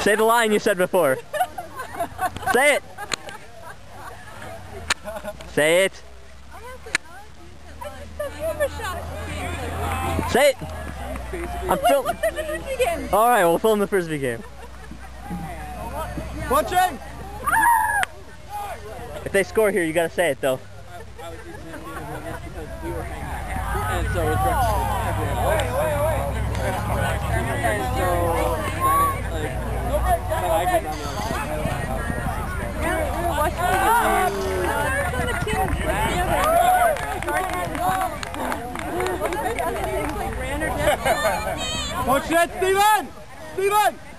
Say the line you said before. Say it. Say it. Say it. I'm film. All right, we'll film the frisbee game. Watching! If they score here, you gotta say it though. And so it's And so then it, like, then I go down the Watch it, Steven! Steven! Nice job, Augie.